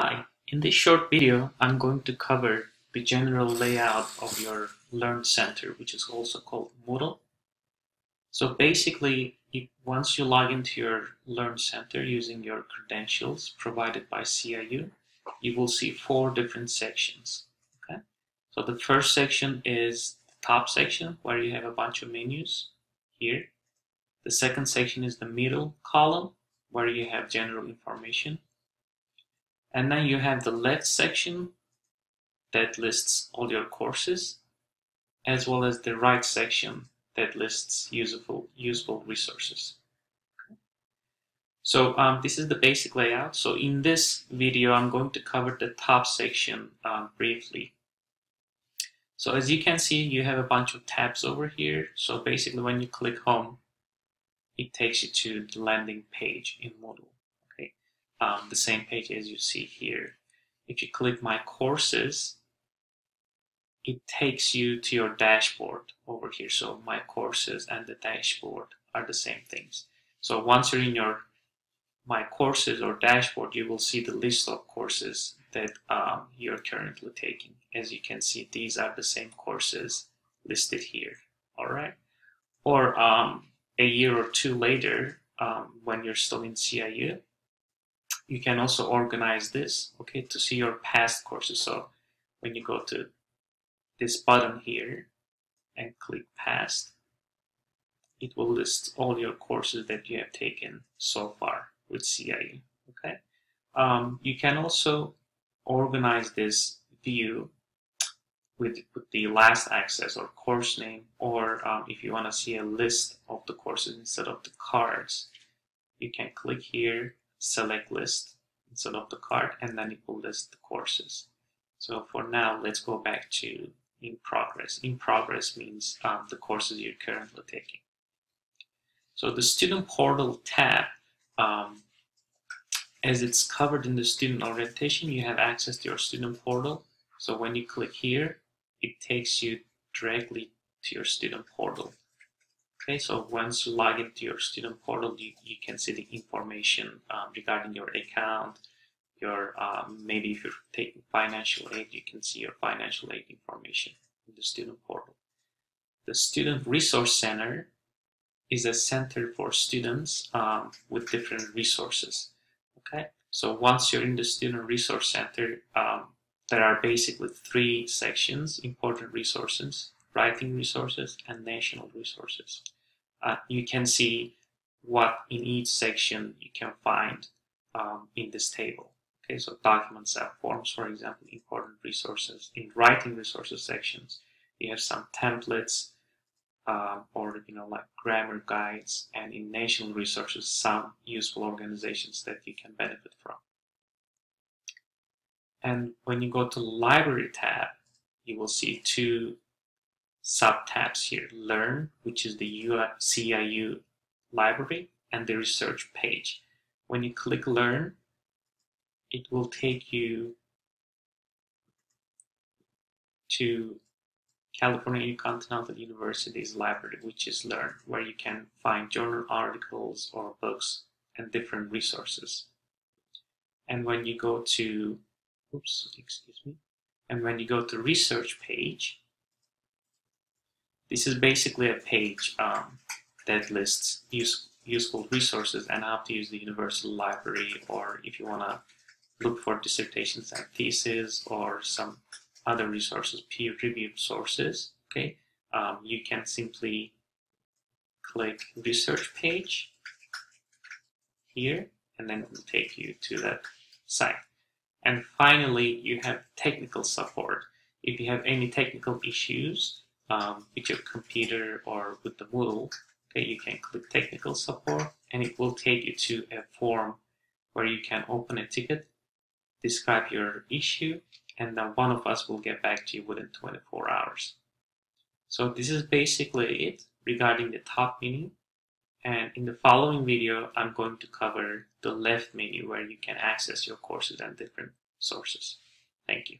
Hi, in this short video I'm going to cover the general layout of your Learn Center which is also called Moodle. So basically once you log into your Learn Center using your credentials provided by CIU you will see four different sections. Okay, So the first section is the top section where you have a bunch of menus here. The second section is the middle column where you have general information and then you have the left section that lists all your courses, as well as the right section that lists useful, useful resources. So um, this is the basic layout. So in this video, I'm going to cover the top section um, briefly. So as you can see, you have a bunch of tabs over here. So basically when you click home, it takes you to the landing page in Moodle um, the same page as you see here. If you click my courses, it takes you to your dashboard over here. So my courses and the dashboard are the same things. So once you're in your my courses or dashboard, you will see the list of courses that um, you're currently taking. As you can see, these are the same courses listed here. All right. Or um, a year or two later, um, when you're still in CIU, you can also organize this, okay, to see your past courses. So when you go to this button here and click past, it will list all your courses that you have taken so far with CIU, okay? Um, you can also organize this view with, with the last access or course name, or um, if you want to see a list of the courses instead of the cards, you can click here select list of the card and then it will list the courses. So for now, let's go back to in progress. In progress means um, the courses you're currently taking. So the student portal tab, um, as it's covered in the student orientation, you have access to your student portal. So when you click here, it takes you directly to your student portal. Okay, so once you log into your student portal, you, you can see the information um, regarding your account, your um, maybe if you're taking financial aid, you can see your financial aid information in the student portal. The Student Resource Center is a center for students um, with different resources. Okay, so once you're in the Student Resource Center, um, there are basically three sections, important resources, writing resources, and national resources uh, you can see what in each section you can find um, in this table. Okay, so documents and forms, for example, important resources. In writing resources sections, you have some templates uh, or you know like grammar guides, and in national resources, some useful organizations that you can benefit from. And when you go to library tab, you will see two sub-tabs here, LIRN, which is the CIU library, and the research page. When you click LIRN, it will take you to California Continental University's library, which is LIRN, where you can find journal articles or books and different resources. And when you go to, oops, excuse me, and when you go to research page, this is basically a page um, that lists use, useful resources and how to use the Universal Library or if you want to look for dissertations and theses or some other resources, peer-reviewed sources, okay, um, you can simply click research page here and then it will take you to that site. And finally, you have technical support. If you have any technical issues, um, with your computer or with the Moodle, okay, you can click technical support and it will take you to a form where you can open a ticket, describe your issue, and then one of us will get back to you within 24 hours. So this is basically it regarding the top menu. And in the following video, I'm going to cover the left menu where you can access your courses and different sources. Thank you.